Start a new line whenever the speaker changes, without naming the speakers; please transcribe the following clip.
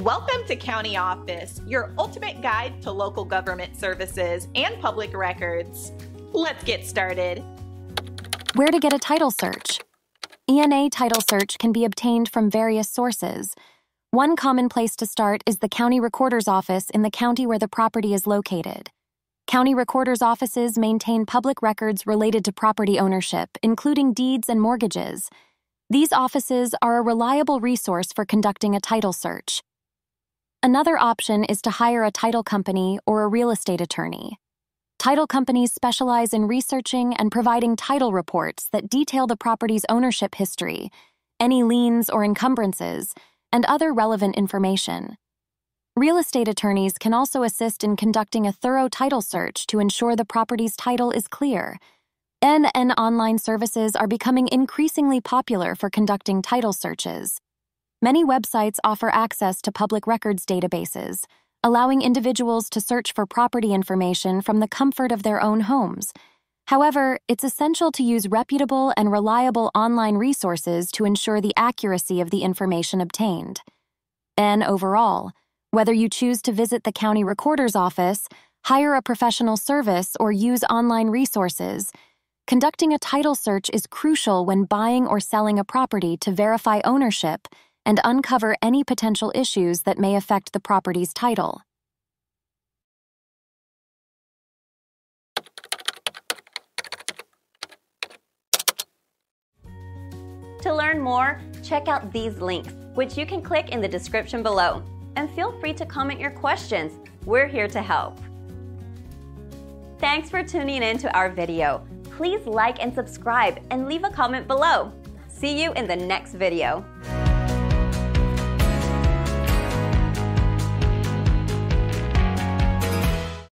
Welcome to County Office, your ultimate guide to local government services and public records. Let's get started.
Where to get a title search? ENA title search can be obtained from various sources. One common place to start is the county recorder's office in the county where the property is located. County recorder's offices maintain public records related to property ownership, including deeds and mortgages. These offices are a reliable resource for conducting a title search. Another option is to hire a title company or a real estate attorney. Title companies specialize in researching and providing title reports that detail the property's ownership history, any liens or encumbrances, and other relevant information. Real estate attorneys can also assist in conducting a thorough title search to ensure the property's title is clear. NN online services are becoming increasingly popular for conducting title searches. Many websites offer access to public records databases, allowing individuals to search for property information from the comfort of their own homes. However, it's essential to use reputable and reliable online resources to ensure the accuracy of the information obtained. And overall, whether you choose to visit the county recorder's office, hire a professional service, or use online resources, conducting a title search is crucial when buying or selling a property to verify ownership and uncover any potential issues that may affect the property's title.
To learn more, check out these links, which you can click in the description below. And feel free to comment your questions. We're here to help. Thanks for tuning in to our video. Please like and subscribe and leave a comment below. See you in the next video.